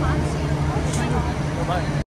放心，放心，我们。